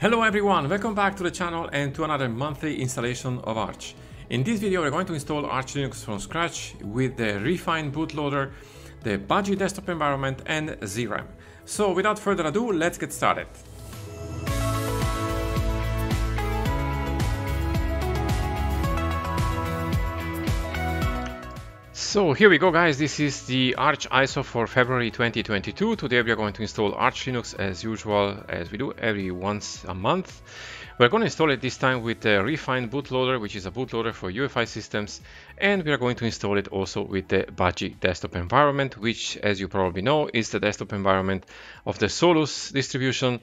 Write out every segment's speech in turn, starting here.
Hello everyone, welcome back to the channel and to another monthly installation of Arch. In this video we're going to install Arch Linux from scratch with the rEFInd bootloader, the Budgie desktop environment and ZRAM. So without further ado, let's get started. So here we go guys, this is the Arch ISO for February 2022. Today we are going to install Arch Linux as usual, as we do every once a month. We're going to install it this time with the rEFInd bootloader, which is a bootloader for UEFI systems. And we are going to install it also with the Budgie desktop environment, which as you probably know is the desktop environment of the Solus distribution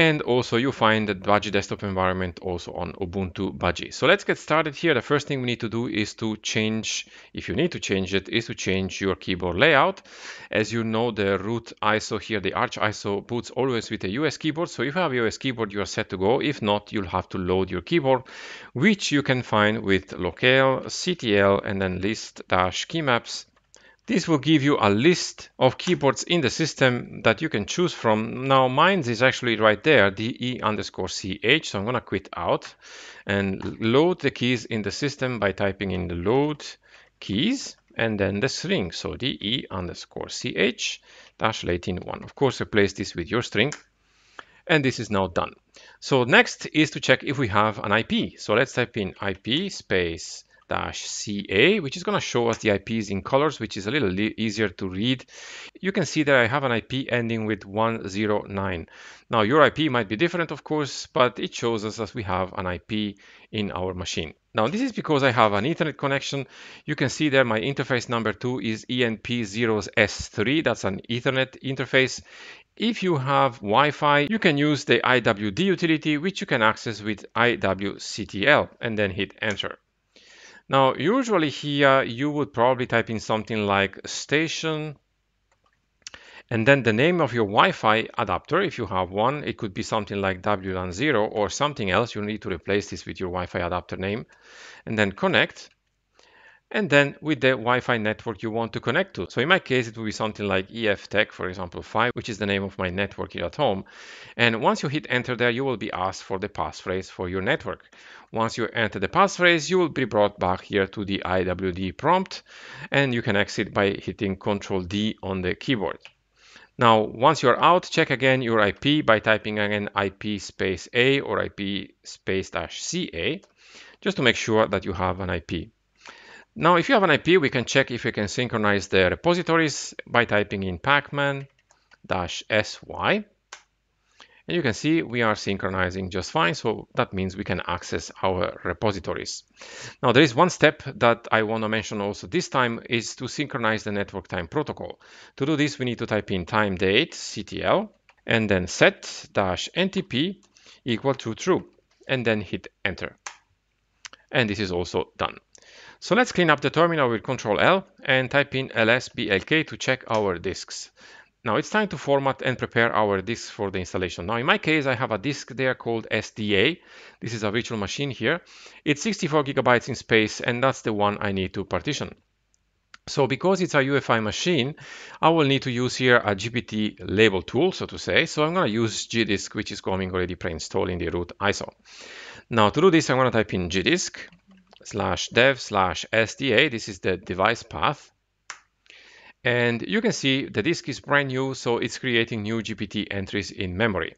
and also you find the Budgie desktop environment also on Ubuntu Budgie. So let's get started here. The first thing we need to do is to change, if you need to change it, is to change your keyboard layout. As you know, the root ISO here, the Arch ISO boots always with a US keyboard. So if you have a US keyboard, you are set to go. If not, you'll have to load your keyboard, which you can find with locale, ctl, and then list-keymaps this will give you a list of keyboards in the system that you can choose from. Now mine is actually right there, DE underscore CH. So I'm going to quit out and load the keys in the system by typing in the load keys and then the string. So DE underscore CH dash Latin one. Of course, replace this with your string. And this is now done. So next is to check if we have an IP. So let's type in IP space CA, which is going to show us the IPs in colors, which is a little easier to read. You can see that I have an IP ending with 109. Now your IP might be different, of course, but it shows us that we have an IP in our machine. Now this is because I have an Ethernet connection. You can see there my interface number two is ENP0S3. That's an Ethernet interface. If you have Wi-Fi, you can use the IWD utility, which you can access with IWCTL and then hit enter. Now, usually here you would probably type in something like station and then the name of your Wi-Fi adapter, if you have one, it could be something like WLAN0 or something else. You need to replace this with your Wi-Fi adapter name and then connect and then with the Wi-Fi network you want to connect to. So in my case, it will be something like EFTech, for example, 5, which is the name of my network here at home. And once you hit enter there, you will be asked for the passphrase for your network. Once you enter the passphrase, you will be brought back here to the IWD prompt, and you can exit by hitting Control D on the keyboard. Now, once you're out, check again your IP by typing again IP space A or IP space dash CA, just to make sure that you have an IP. Now, if you have an IP, we can check if we can synchronize the repositories by typing in pacman-sy. And you can see we are synchronizing just fine. So that means we can access our repositories. Now there is one step that I want to mention also this time is to synchronize the network time protocol. To do this, we need to type in time date ctl and then set dash ntp equal to true and then hit enter. And this is also done. So let's clean up the terminal with Control L and type in lsblk to check our disks. Now it's time to format and prepare our disks for the installation. Now in my case, I have a disk there called SDA. This is a virtual machine here. It's 64 gigabytes in space and that's the one I need to partition. So because it's a UEFI machine, I will need to use here a GPT label tool, so to say. So I'm going to use gdisk, which is coming already pre-installed in the root ISO. Now to do this, I'm going to type in gdisk slash dev slash SDA. This is the device path. And you can see the disk is brand new, so it's creating new GPT entries in memory.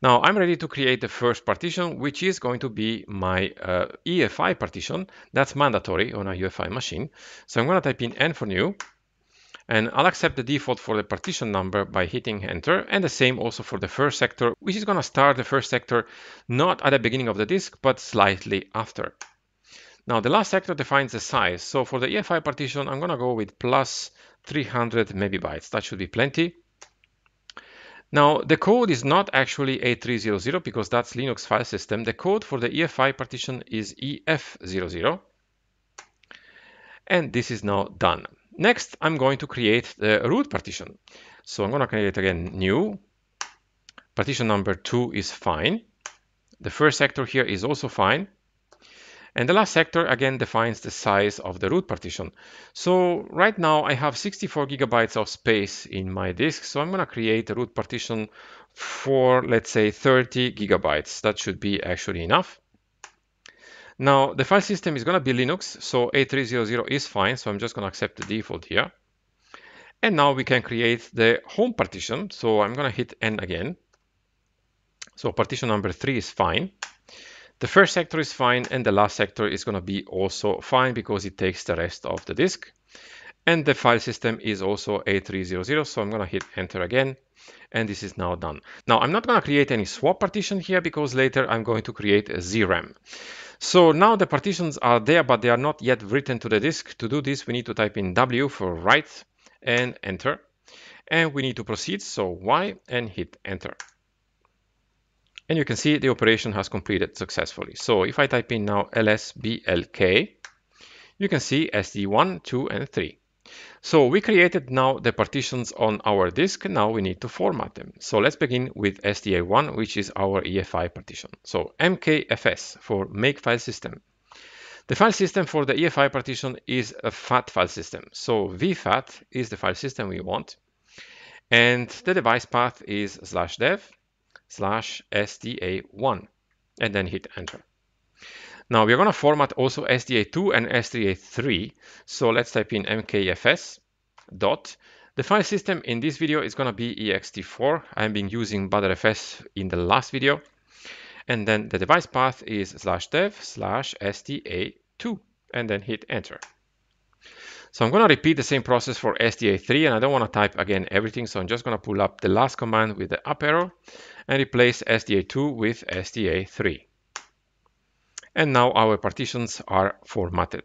Now I'm ready to create the first partition, which is going to be my uh, EFI partition. That's mandatory on a UEFI machine. So I'm going to type in N for new, and I'll accept the default for the partition number by hitting enter, and the same also for the first sector, which is going to start the first sector not at the beginning of the disk, but slightly after. Now the last sector defines the size. So for the EFI partition, I'm going to go with plus 300 megabytes. That should be plenty. Now the code is not actually A300 because that's Linux file system. The code for the EFI partition is EF00. And this is now done. Next, I'm going to create the root partition. So I'm going to create again new. Partition number two is fine. The first sector here is also fine. And the last sector again defines the size of the root partition. So right now I have 64 gigabytes of space in my disk. So I'm going to create a root partition for let's say 30 gigabytes. That should be actually enough. Now the file system is going to be Linux. So A300 is fine. So I'm just going to accept the default here. And now we can create the home partition. So I'm going to hit N again. So partition number three is fine. The first sector is fine and the last sector is going to be also fine because it takes the rest of the disk. And the file system is also A300, so I'm going to hit enter again and this is now done. Now I'm not going to create any swap partition here because later I'm going to create a ZRAM. So now the partitions are there, but they are not yet written to the disk. To do this, we need to type in W for write and enter. And we need to proceed, so Y and hit enter. And you can see the operation has completed successfully. So if I type in now lsblk, you can see SD1, 2, and 3. So we created now the partitions on our disk. Now we need to format them. So let's begin with SDA1, which is our EFI partition. So MKFS for make file system. The file system for the EFI partition is a FAT file system. So VFAT is the file system we want. And the device path is slash dev slash SDA1 and then hit enter. Now we're going to format also SDA2 and SDA3. So let's type in mkfs dot. The file system in this video is going to be ext4. I've been using Btrfs in the last video. And then the device path is slash dev slash SDA2 and then hit enter. So I'm going to repeat the same process for SDA3 and I don't want to type again everything. So I'm just going to pull up the last command with the up arrow and replace SDA2 with SDA3. And now our partitions are formatted.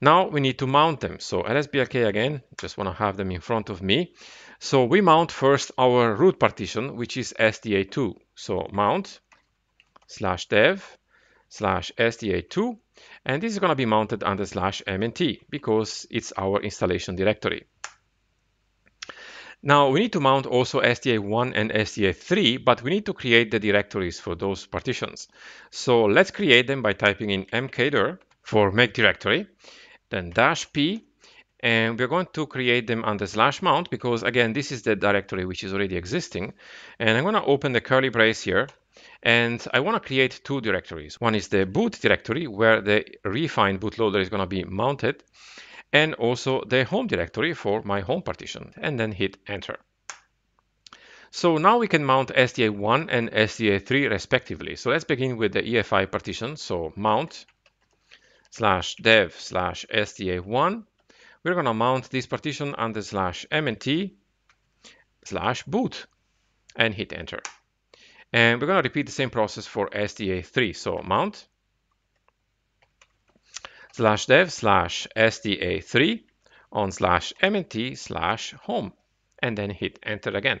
Now we need to mount them. So lsblk again, just want to have them in front of me. So we mount first our root partition, which is SDA2. So mount slash dev slash SDA2. And this is going to be mounted under slash MNT because it's our installation directory. Now we need to mount also SDA1 and SDA3, but we need to create the directories for those partitions. So let's create them by typing in mkdir for make directory, then dash p, and we're going to create them under slash mount because again, this is the directory which is already existing. And I'm going to open the curly brace here and I want to create two directories. One is the boot directory where the rEFInd bootloader is going to be mounted and also the home directory for my home partition and then hit enter. So now we can mount SDA1 and SDA3 respectively. So let's begin with the EFI partition. So mount slash dev slash SDA1. We're going to mount this partition under slash MNT slash boot and hit enter. And we're going to repeat the same process for SDA3. So mount slash dev slash SDA3 on slash MNT slash home and then hit enter again.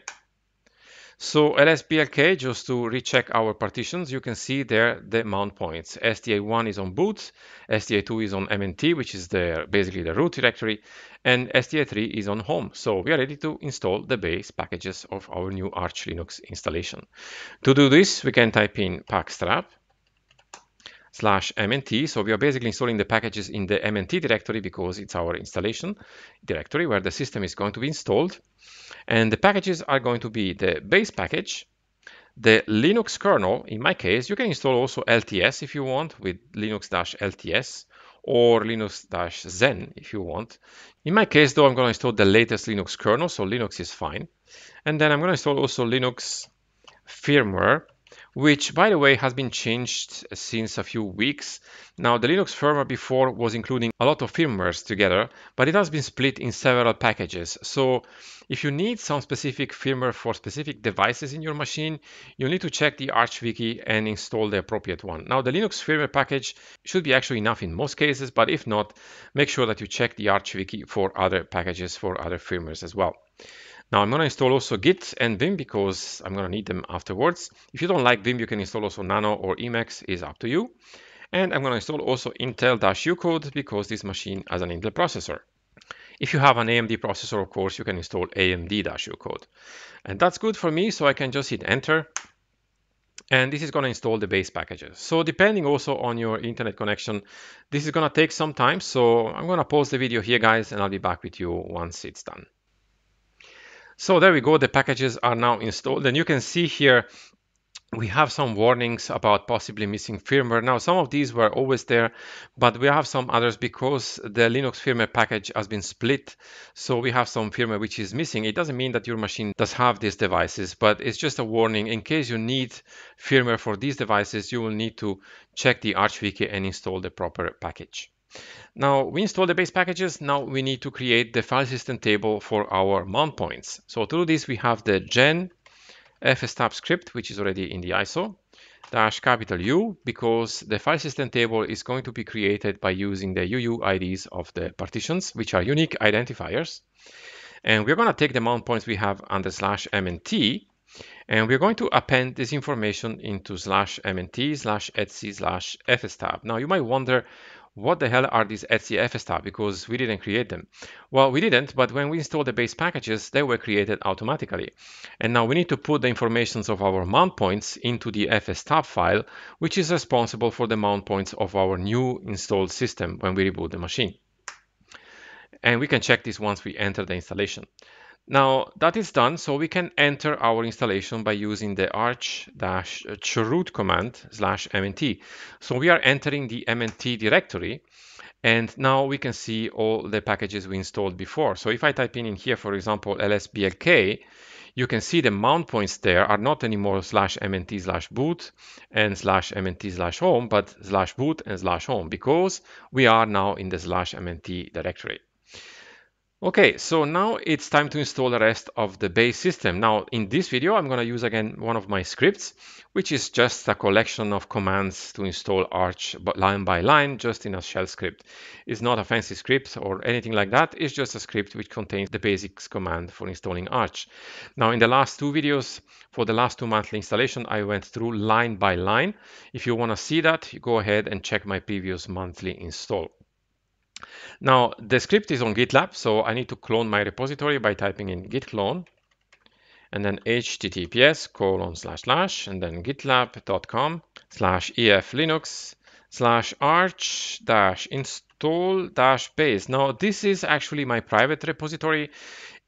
So lsblk, just to recheck our partitions, you can see there the mount points. SDA1 is on boot, SDA2 is on MNT, which is the basically the root directory, and SDA3 is on home. So we are ready to install the base packages of our new Arch Linux installation. To do this, we can type in pacstrap slash mnt. So we are basically installing the packages in the mnt directory because it's our installation directory where the system is going to be installed. And the packages are going to be the base package, the Linux kernel. In my case, you can install also LTS if you want with linux-lts or linux-zen if you want. In my case, though, I'm going to install the latest Linux kernel, so Linux is fine. And then I'm going to install also Linux firmware which by the way has been changed since a few weeks. Now the Linux firmware before was including a lot of firmwares together, but it has been split in several packages. So if you need some specific firmware for specific devices in your machine, you need to check the ArchWiki and install the appropriate one. Now the Linux firmware package should be actually enough in most cases, but if not, make sure that you check the ArchWiki for other packages for other firmwares as well. Now I'm going to install also Git and Vim because I'm going to need them afterwards. If you don't like Vim, you can install also Nano or Emacs, is up to you. And I'm going to install also intel-ucode because this machine has an Intel processor. If you have an AMD processor, of course, you can install amd-ucode. And that's good for me, so I can just hit enter. and this is going to install the base packages. So depending also on your internet connection, this is going to take some time. So I'm going to pause the video here, guys, and I'll be back with you once it's done. So there we go. The packages are now installed and you can see here we have some warnings about possibly missing firmware. Now, some of these were always there, but we have some others because the Linux firmware package has been split. So we have some firmware which is missing. It doesn't mean that your machine does have these devices, but it's just a warning. In case you need firmware for these devices, you will need to check the ArchWiki and install the proper package. Now we install the base packages. Now we need to create the file system table for our mount points. So to do this, we have the gen fstab script, which is already in the ISO, dash capital U, because the file system table is going to be created by using the UUIDs of the partitions, which are unique identifiers. And we're going to take the mount points we have under slash mnt, and we're going to append this information into slash mnt slash etc slash fstab. Now you might wonder, what the hell are these etc fstab because we didn't create them. Well we didn't but when we installed the base packages they were created automatically. And now we need to put the informations of our mount points into the fstab file which is responsible for the mount points of our new installed system when we reboot the machine. And we can check this once we enter the installation now that is done, so we can enter our installation by using the arch-chroot uh, command slash mnt. So we are entering the mnt directory, and now we can see all the packages we installed before. So if I type in in here, for example, lsblk, you can see the mount points there are not anymore slash mnt slash boot and slash mnt slash home, but slash boot and slash home, because we are now in the slash mnt directory. Okay, so now it's time to install the rest of the base system. Now, in this video, I'm going to use again one of my scripts, which is just a collection of commands to install Arch line by line, just in a shell script. It's not a fancy script or anything like that. It's just a script which contains the basics command for installing Arch. Now, in the last two videos, for the last two monthly installation, I went through line by line. If you want to see that, go ahead and check my previous monthly install. Now, the script is on GitLab, so I need to clone my repository by typing in git clone and then https colon slash slash and then gitlab.com slash ef linux slash arch dash install dash base. Now, this is actually my private repository.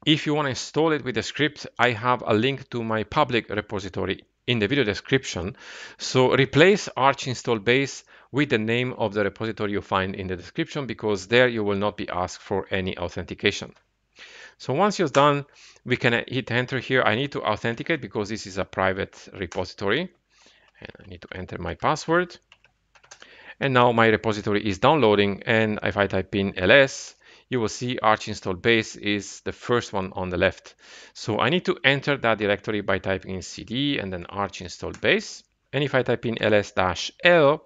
If you want to install it with the script, I have a link to my public repository in the video description. So replace arch install base with the name of the repository you find in the description because there you will not be asked for any authentication. So once you're done, we can hit enter here. I need to authenticate because this is a private repository. And I need to enter my password. And now my repository is downloading. And if I type in ls, you will see arch install base is the first one on the left. So I need to enter that directory by typing in cd and then arch install base. And if I type in ls-l,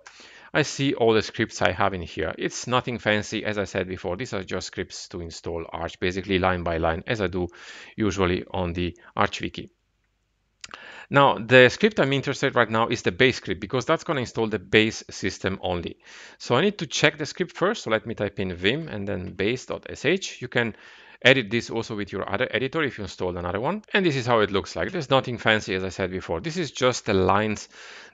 I see all the scripts I have in here. It's nothing fancy. As I said before, these are just scripts to install Arch, basically line by line, as I do usually on the Arch Wiki. Now, the script I'm interested right now is the base script because that's going to install the base system only. So I need to check the script first. So let me type in vim and then base.sh. You can edit this also with your other editor if you installed another one. And this is how it looks like. There's nothing fancy as I said before. This is just the lines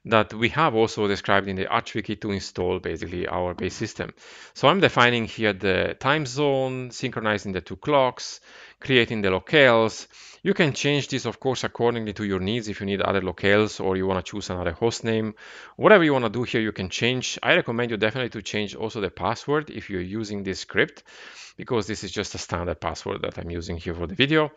that we have also described in the ArchWiki to install basically our base system. So I'm defining here the time zone, synchronizing the two clocks, creating the locales. You can change this, of course, accordingly to your needs. If you need other locales or you want to choose another host name, whatever you want to do here, you can change. I recommend you definitely to change also the password if you're using this script, because this is just a standard password that I'm using here for the video.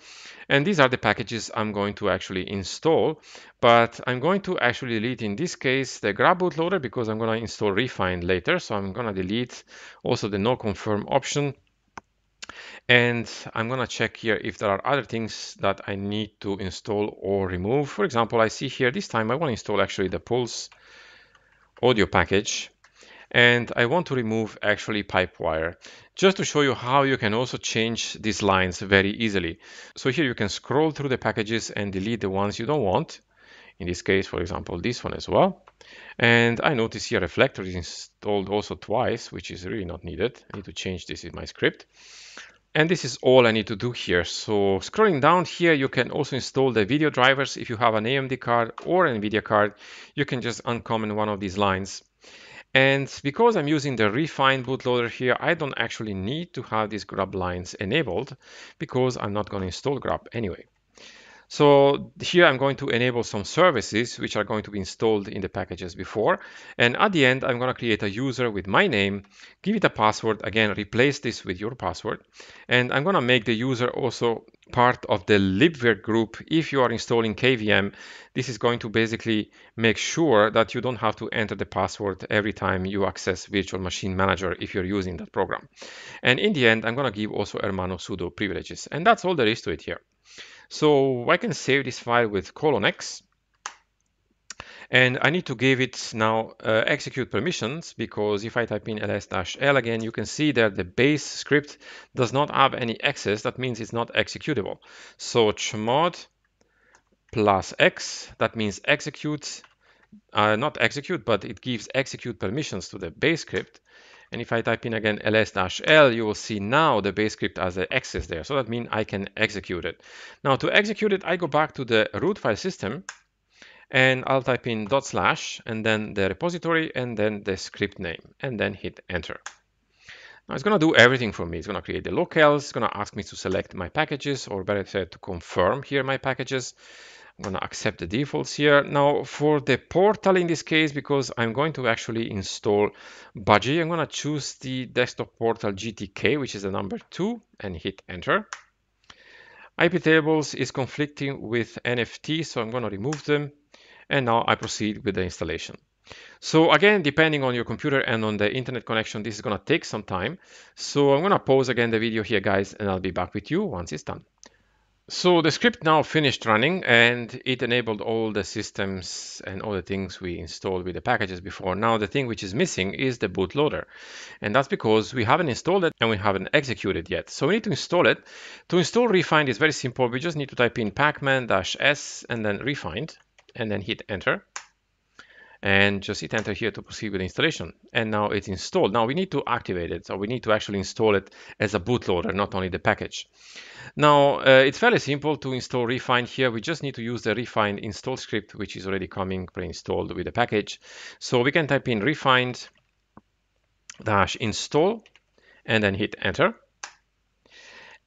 And these are the packages I'm going to actually install, but I'm going to actually delete in this case the grub bootloader because I'm going to install rEFInd later. So I'm going to delete also the no confirm option and I'm going to check here if there are other things that I need to install or remove. For example, I see here this time I want to install actually the Pulse audio package and I want to remove actually Pipewire just to show you how you can also change these lines very easily. So here you can scroll through the packages and delete the ones you don't want. In this case, for example, this one as well. And I notice here reflector is installed also twice, which is really not needed. I need to change this in my script. And this is all I need to do here. So scrolling down here, you can also install the video drivers. If you have an AMD card or an NVIDIA card, you can just uncomment one of these lines. And because I'm using the refined bootloader here, I don't actually need to have these grub lines enabled because I'm not going to install grub anyway. So here I'm going to enable some services which are going to be installed in the packages before. And at the end, I'm going to create a user with my name, give it a password. Again, replace this with your password. And I'm going to make the user also part of the libvirt group. If you are installing KVM, this is going to basically make sure that you don't have to enter the password every time you access Virtual Machine Manager if you're using that program. And in the end, I'm going to give also Ermanno sudo privileges. And that's all there is to it here. So I can save this file with colon X. And I need to give it now uh, execute permissions because if I type in ls-l again, you can see that the base script does not have any access. That means it's not executable. So chmod plus x, that means execute, uh, not execute, but it gives execute permissions to the base script. And if I type in again ls-l, you will see now the base script as an access there. So that means I can execute it. Now to execute it, I go back to the root file system and I'll type in dot slash and then the repository and then the script name and then hit enter. Now it's going to do everything for me. It's going to create the locales. It's going to ask me to select my packages or better said to confirm here my packages. I'm going to accept the defaults here. Now for the portal in this case, because I'm going to actually install Budgie, I'm going to choose the desktop portal GTK, which is the number two, and hit enter. IP tables is conflicting with NFT, so I'm going to remove them. And now I proceed with the installation. So again, depending on your computer and on the internet connection, this is going to take some time. So I'm going to pause again the video here, guys, and I'll be back with you once it's done. So the script now finished running and it enabled all the systems and all the things we installed with the packages before. Now the thing which is missing is the bootloader. And that's because we haven't installed it and we haven't executed yet. So we need to install it. To install Refind is very simple. We just need to type in pacman-s and then Refind and then hit enter and just hit enter here to proceed with installation. And now it's installed. Now we need to activate it. So we need to actually install it as a bootloader, not only the package. Now uh, it's fairly simple to install rEFInd here. We just need to use the rEFInd install script, which is already coming pre-installed with the package. So we can type in Refine dash install and then hit enter.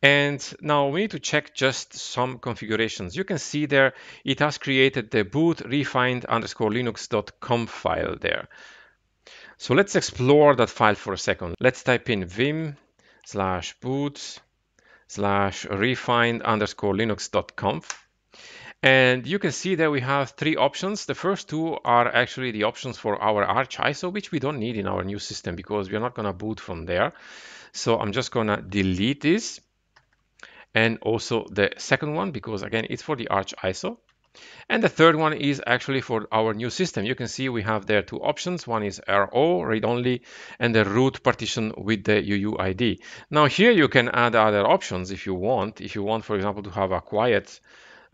And now we need to check just some configurations. You can see there, it has created the boot underscore linux.conf file there. So let's explore that file for a second. Let's type in vim slash boot slash refind underscore linux.conf. And you can see that we have three options. The first two are actually the options for our Arch ISO, which we don't need in our new system because we're not going to boot from there. So I'm just going to delete this and also the second one because again it's for the Arch ISO. And the third one is actually for our new system. You can see we have there two options. One is RO, read-only, and the root partition with the UUID. Now here you can add other options if you want. If you want, for example, to have a quiet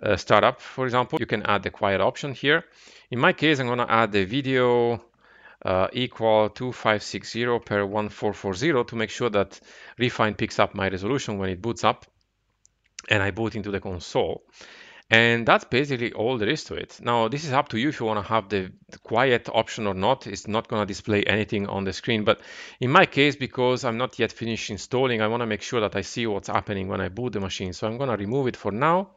uh, startup, for example, you can add the quiet option here. In my case, I'm going to add the video uh, equal 2560 per 1440 to make sure that rEFInd picks up my resolution when it boots up and I boot into the console. And that's basically all there is to it. Now, this is up to you if you want to have the, quiet option or not. It's not going to display anything on the screen. But in my case, because I'm not yet finished installing, I want to make sure that I see what's happening when I boot the machine. So I'm going to remove it for now.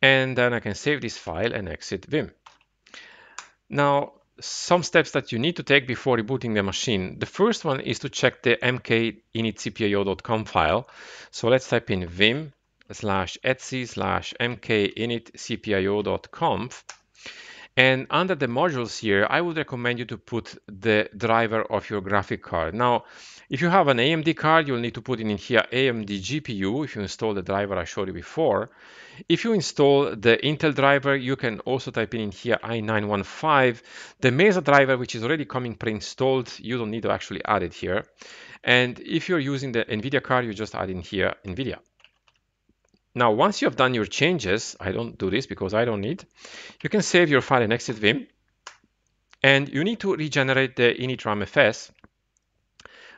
And then I can save this file and exit Vim. Now, some steps that you need to take before rebooting the machine. The first one is to check the mkinitcpio.conf file. So let's type in vim slash etc slash mkinitcpio.conf. And under the modules here, I would recommend you to put the driver of your graphic card. Now, if you have an AMD card, you'll need to put in here AMD GPU if you install the driver I showed you before. If you install the Intel driver, you can also type in here i915. The Mesa driver, which is already coming pre-installed, you don't need to actually add it here. And if you're using the NVIDIA card, you just add in here NVIDIA. Now, once you have done your changes, I don't do this because I don't need, you can save your file in exit vim. And you need to regenerate the initramfs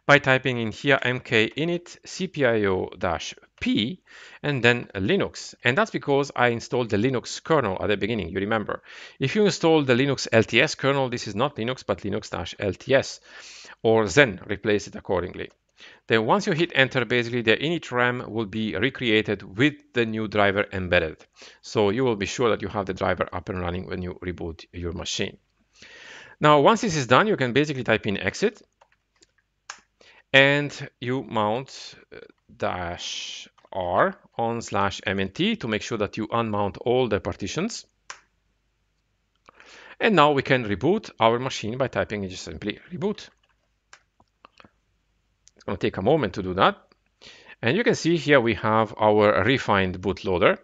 by typing in here mkinit cpio-p and then Linux. And that's because I installed the Linux kernel at the beginning, you remember. If you install the Linux LTS kernel, this is not Linux, but Linux-LTS or Zen, replace it accordingly. Then once you hit enter, basically the init RAM will be recreated with the new driver embedded. So you will be sure that you have the driver up and running when you reboot your machine. Now, once this is done, you can basically type in exit and umount uh, dash R on slash MNT to make sure that you unmount all the partitions. And now we can reboot our machine by typing just simply reboot. It's going to take a moment to do that. And you can see here we have our rEFInd bootloader.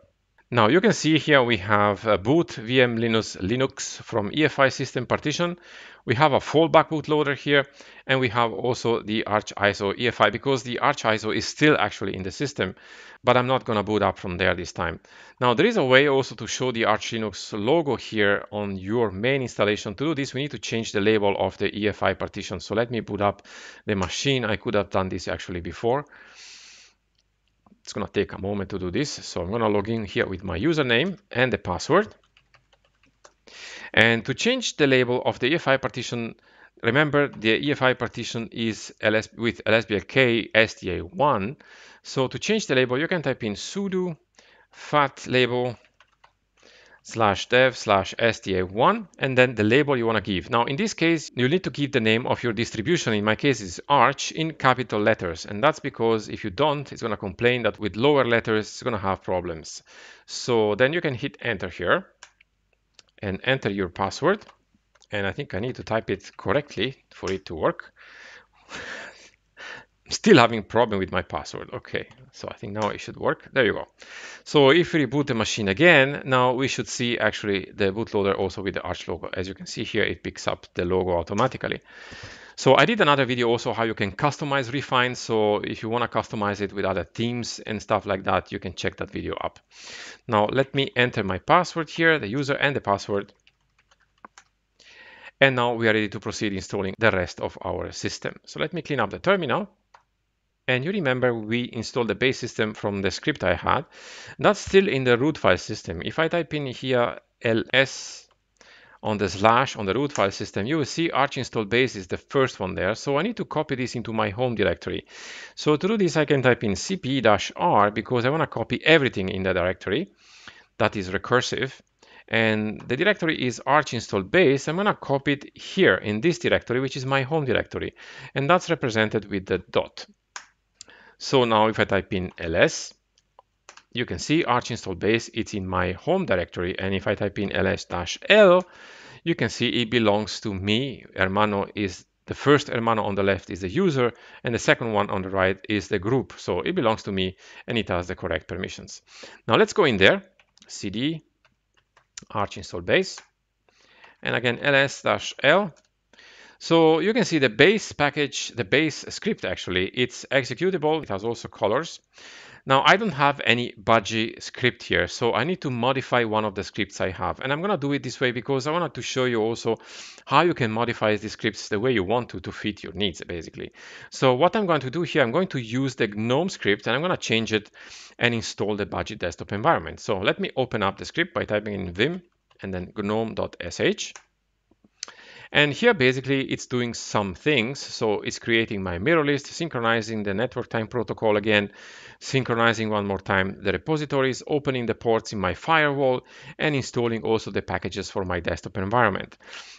Now you can see here we have a boot VM Linux Linux from EFI system partition. We have a fallback bootloader here, and we have also the Arch ISO EFI because the Arch ISO is still actually in the system, but I'm not going to boot up from there this time. Now there is a way also to show the Arch Linux logo here on your main installation. To do this, we need to change the label of the EFI partition. So let me boot up the machine. I could have done this actually before. It's going to take a moment to do this. So I'm going to log in here with my username and the password. And to change the label of the EFI partition, remember the EFI partition is LS with lsblk SDA1. So to change the label, you can type in sudo fat label slash dev slash SDA1 and then the label you want to give. Now in this case, you need to give the name of your distribution. In my case, it's Arch in capital letters. And that's because if you don't, it's going to complain that with lower letters, it's going to have problems. So then you can hit enter here and enter your password. And I think I need to type it correctly for it to work. still having problem with my password. Okay, so I think now it should work. There you go. So if we reboot the machine again, now we should see actually the bootloader also with the Arch logo. As you can see here, it picks up the logo automatically. So I did another video also how you can customize rEFInd. So if you want to customize it with other themes and stuff like that, you can check that video up. Now let me enter my password here, the user and the password. And now we are ready to proceed installing the rest of our system. So let me clean up the terminal. And you remember we installed the base system from the script I had. That's still in the root file system. If I type in here ls on the slash on the root file system, you will see arch install base is the first one there. So I need to copy this into my home directory. So to do this, I can type in cp-r because I want to copy everything in the directory. That is recursive. And the directory is arch install base. I'm going to copy it here in this directory, which is my home directory. And that's represented with the dot. So now if I type in ls, you can see Arch install base, it's in my home directory. And if I type in ls-l, you can see it belongs to me. Ermanno is the first Ermanno on the left is the user, and the second one on the right is the group. So it belongs to me, and it has the correct permissions. Now let's go in there, cd arch install base, and again ls-l, so you can see the base package, the base script actually, it's executable. It has also colors. Now I don't have any budgie script here, so I need to modify one of the scripts I have. And I'm gonna do it this way because I wanted to show you also how you can modify the scripts the way you want to to fit your needs basically. So what I'm going to do here, I'm going to use the GNOME script and I'm gonna change it and install the budgie desktop environment. So let me open up the script by typing in vim and then gnome.sh. And here, basically, it's doing some things. So it's creating my mirror list, synchronizing the network time protocol again, synchronizing one more time the repositories, opening the ports in my firewall, and installing also the packages for my desktop environment.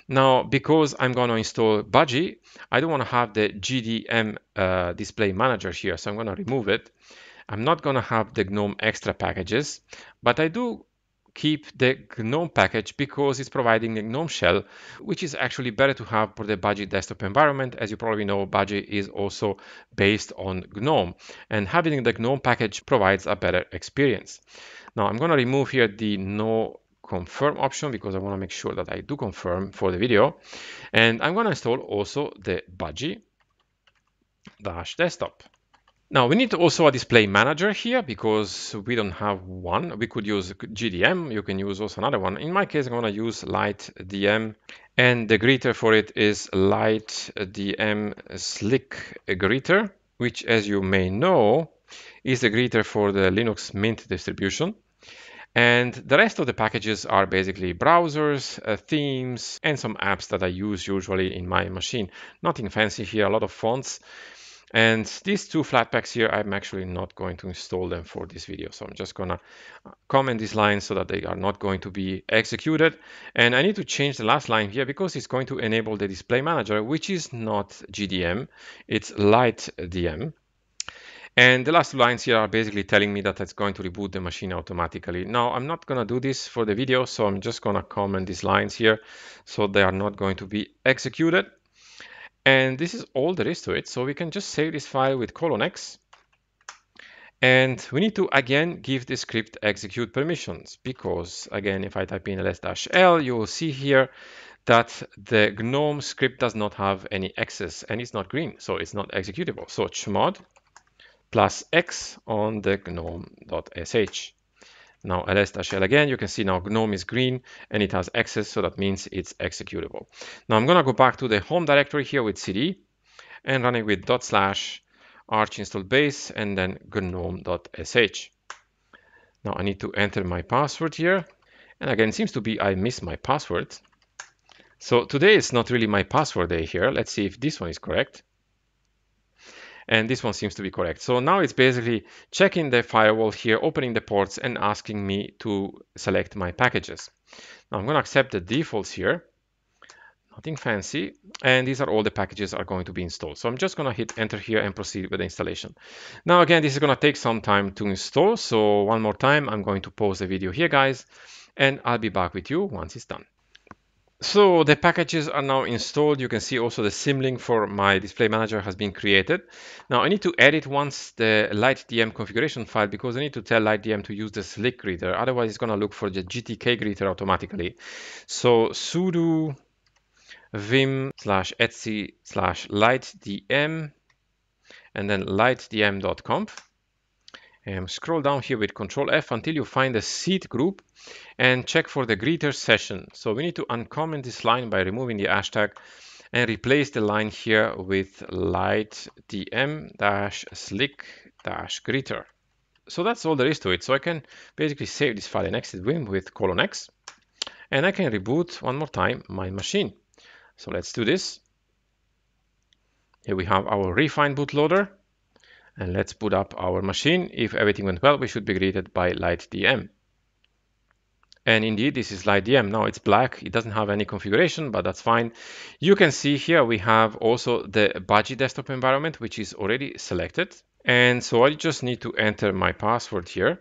Now, because I'm going to install Budgie, I don't want to have the GDM uh, display manager here. So I'm going to remove it. I'm not going to have the GNOME extra packages, but I do keep the GNOME package because it's providing the GNOME shell, which is actually better to have for the Budgie desktop environment. As you probably know, Budgie is also based on GNOME, and having the GNOME package provides a better experience. Now I'm going to remove here the no confirm option because I want to make sure that I do confirm for the video. And I'm going to install also the Budgie dash desktop. Now we need also a display manager here because we don't have one. We could use GDM. You can use also another one. In my case, I'm going to use Light DM and the greeter for it is Light DM Slick Greeter, which as you may know is the greeter for the Linux Mint distribution. And the rest of the packages are basically browsers, uh, themes, and some apps that I use usually in my machine. Nothing fancy here, a lot of fonts. And these two Flatpaks here, I'm actually not going to install them for this video. So I'm just gonna uh, comment these lines so that they are not going to be executed. And I need to change the last line here because it's going to enable the display manager, which is not GDM, it's Light DM. And the last lines here are basically telling me that it's going to reboot the machine automatically. Now, I'm not going to do this for the video, so I'm just going to comment these lines here so they are not going to be executed. And this is all there is to it. So we can just save this file with colon X. And we need to, again, give the script execute permissions because, again, if I type in ls-l, you will see here that the GNOME script does not have any access and it's not green, so it's not executable. So chmod plus x on the gnome.sh. Now ls-l again, you can see now GNOME is green and it has access, so that means it's executable. Now I'm going to go back to the home directory here with cd and running with dot slash arch install base and then gnome.sh. Now I need to enter my password here. And again, it seems to be I miss my password. So today it's not really my password day here. Let's see if this one is correct and this one seems to be correct. So now it's basically checking the firewall here, opening the ports and asking me to select my packages. Now I'm going to accept the defaults here, nothing fancy, and these are all the packages are going to be installed. So I'm just going to hit enter here and proceed with the installation. Now again, this is going to take some time to install. So one more time, I'm going to pause the video here, guys, and I'll be back with you once it's done. So the packages are now installed. You can see also the symlink for my display manager has been created. Now I need to edit once the LightDM configuration file because I need to tell LightDM to use the slick greeter. Otherwise it's going to look for the GTK greeter automatically. So sudo vim slash etc slash lightdm and then lightdm.conf um, scroll down here with Control F until you find the seed group and check for the greeter session. So we need to uncomment this line by removing the hashtag and replace the line here with light dm dash slick dash greeter. So that's all there is to it. So I can basically save this file and exit vim with colon X and I can reboot one more time my machine. So let's do this. Here we have our rEFInd bootloader and let's boot up our machine. If everything went well, we should be greeted by LightDM. And indeed, this is LightDM. Now it's black. It doesn't have any configuration, but that's fine. You can see here we have also the Budgie desktop environment, which is already selected. And so I just need to enter my password here.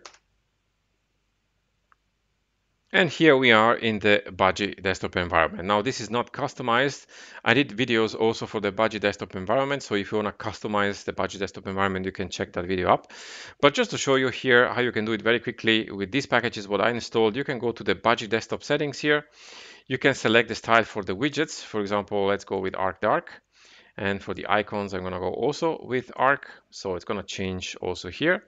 And here we are in the Budgie desktop environment. Now this is not customized. I did videos also for the Budgie desktop environment. So if you want to customize the Budgie desktop environment, you can check that video up. But just to show you here how you can do it very quickly with these packages, what I installed, you can go to the Budgie desktop settings here. You can select the style for the widgets. For example, let's go with Arc Dark. And for the icons, I'm going to go also with Arc. So it's going to change also here.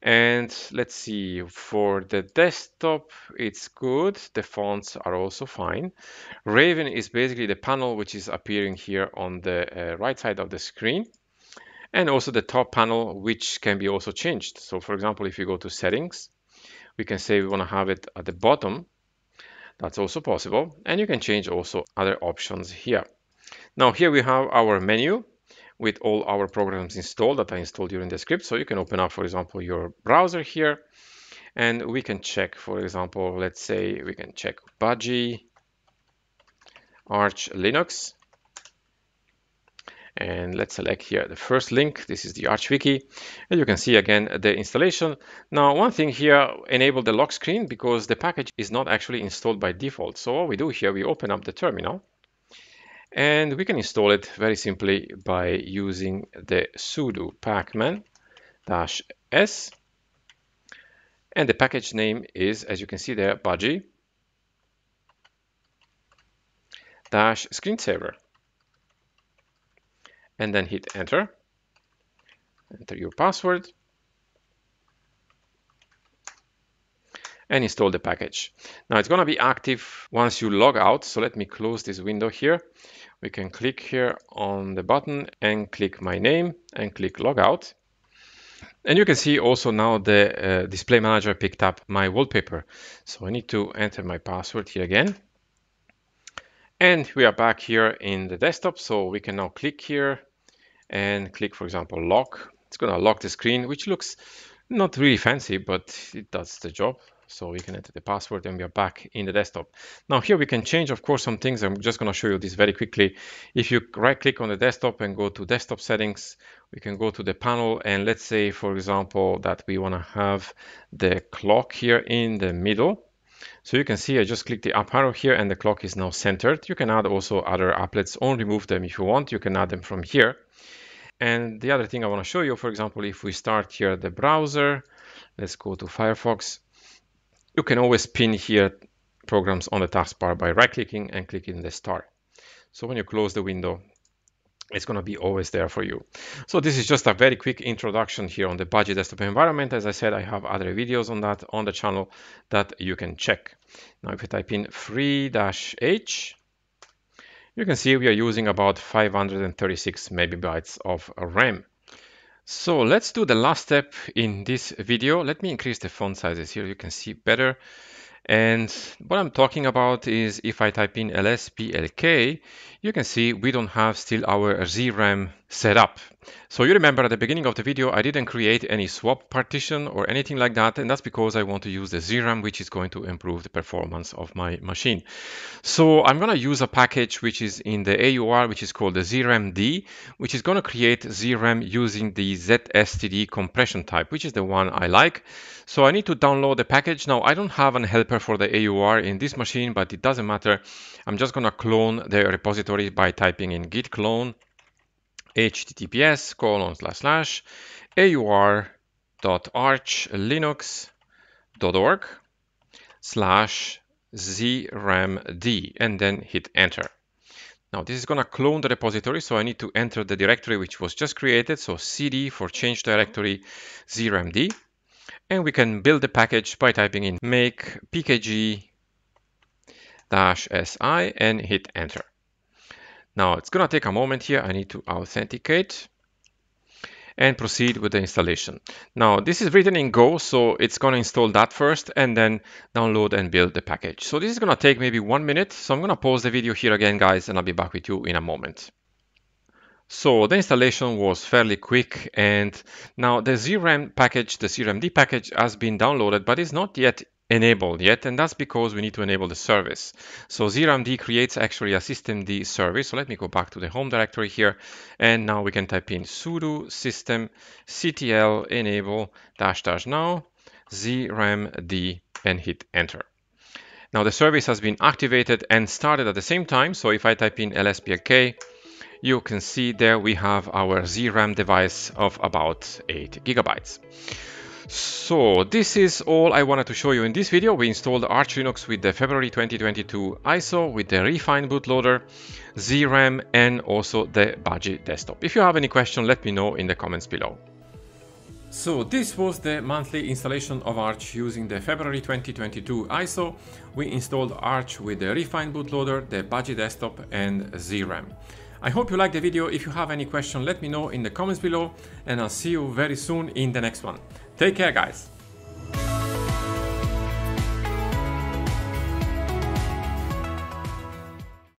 And let's see, for the desktop, it's good. The fonts are also fine. Raven is basically the panel which is appearing here on the uh, right side of the screen. And also the top panel, which can be also changed. So for example, if you go to settings, we can say we want to have it at the bottom. That's also possible. And you can change also other options here. Now here we have our menu with all our programs installed that I installed during the script. So you can open up, for example, your browser here and we can check, for example, let's say we can check Budgie, Arch Linux. And let's select here the first link. This is the Arch Wiki. And you can see again the installation. Now, one thing here, enable the lock screen because the package is not actually installed by default. So what we do here, we open up the terminal and we can install it very simply by using the sudo pacman-s. And the package name is, as you can see there, budgie dash screensaver. And then hit enter. enter your password, and install the package. Now it's going to be active once you log out. So let me close this window here. We can click here on the button and click my name and click logout. And you can see also now the uh, display manager picked up my wallpaper. So I need to enter my password here again. And we are back here in the desktop. So we can now click here and click, for example, lock. It's going to lock the screen, which looks not really fancy, but it does the job. So we can enter the password and we are back in the desktop. Now here we can change, of course, some things. I'm just going to show you this very quickly. If you right click on the desktop and go to desktop settings, we can go to the panel and let's say, for example, that we want to have the clock here in the middle. So you can see I just click the up arrow here and the clock is now centered. You can add also other applets or remove them if you want. You can add them from here. And the other thing I want to show you, for example, if we start here the browser, let's go to Firefox you can always pin here programs on the taskbar by right-clicking and clicking the star. So when you close the window, it's going to be always there for you. So this is just a very quick introduction here on the Budgie desktop environment. As I said, I have other videos on that on the channel that you can check. Now, if you type in free-h, you can see we are using about 536 megabytes of RAM. So let's do the last step in this video. Let me increase the font sizes here. You can see better. And what I'm talking about is if I type in lsblk, you can see we don't have still our ZRAM set up. So you remember at the beginning of the video, I didn't create any swap partition or anything like that. And that's because I want to use the ZRAM, which is going to improve the performance of my machine. So I'm going to use a package which is in the AUR, which is called the ZRAMD, which is going to create ZRAM using the ZSTD compression type, which is the one I like. So I need to download the package. Now I don't have an helper for the AUR in this machine, but it doesn't matter. I'm just going to clone the repository by typing in git clone https colon slash slash aur.archlinux.org slash zramd and then hit enter. Now this is going to clone the repository, so I need to enter the directory which was just created, so cd for change directory zramd. And we can build the package by typing in makepkg -si and hit enter. Now it's going to take a moment here. I need to authenticate and proceed with the installation. Now this is written in Go, so it's going to install that first and then download and build the package. So this is going to take maybe one minute. So I'm going to pause the video here again, guys, and I'll be back with you in a moment. So the installation was fairly quick and now the ZRAM package, the ZRAMD package has been downloaded, but it's not yet enabled yet, and that's because we need to enable the service. So ZRAMD creates actually a systemd service. So let me go back to the home directory here, and now we can type in sudo system ctl enable dash dash now ZRAMD and hit enter. Now the service has been activated and started at the same time. So if I type in lsblk, you can see there we have our ZRAM device of about 8 gigabytes. So this is all I wanted to show you in this video. We installed Arch Linux with the February 2022 ISO with the rEFInd bootloader, ZRAM and also the Budgie desktop. If you have any question, let me know in the comments below. So this was the monthly installation of Arch using the February 2022 ISO. We installed Arch with the rEFInd bootloader, the Budgie desktop and ZRAM. I hope you liked the video. If you have any question, let me know in the comments below and I'll see you very soon in the next one. Take care, guys.